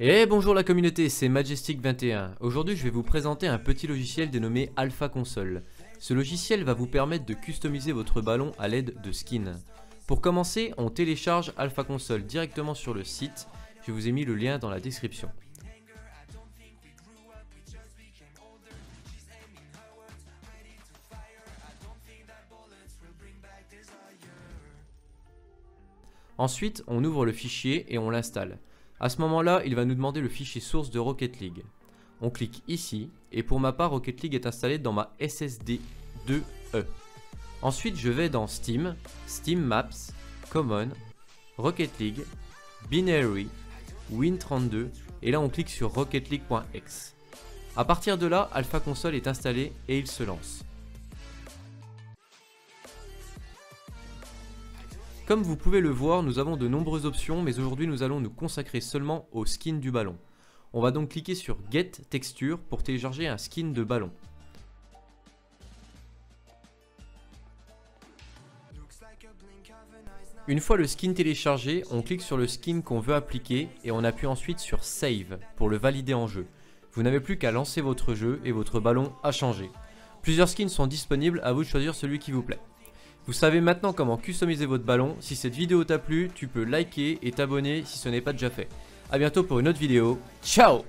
Et bonjour la communauté, c'est Majestic21. Aujourd'hui je vais vous présenter un petit logiciel dénommé Alpha Console. Ce logiciel va vous permettre de customiser votre ballon à l'aide de skins. Pour commencer, on télécharge Alpha Console directement sur le site, je vous ai mis le lien dans la description. Ensuite, on ouvre le fichier et on l'installe. A ce moment-là, il va nous demander le fichier source de Rocket League. On clique ici, et pour ma part, Rocket League est installé dans ma SSD 2E. Ensuite, je vais dans Steam, Steam Maps, Common, Rocket League, Binary, Win32, et là on clique sur rocketleague.x. A partir de là, Alpha Console est installé et il se lance. Comme vous pouvez le voir, nous avons de nombreuses options, mais aujourd'hui nous allons nous consacrer seulement au skin du ballon. On va donc cliquer sur Get Texture pour télécharger un skin de ballon. Une fois le skin téléchargé, on clique sur le skin qu'on veut appliquer et on appuie ensuite sur Save pour le valider en jeu. Vous n'avez plus qu'à lancer votre jeu et votre ballon a changé. Plusieurs skins sont disponibles, à vous de choisir celui qui vous plaît. Vous savez maintenant comment customiser votre ballon. Si cette vidéo t'a plu, tu peux liker et t'abonner si ce n'est pas déjà fait. A bientôt pour une autre vidéo. Ciao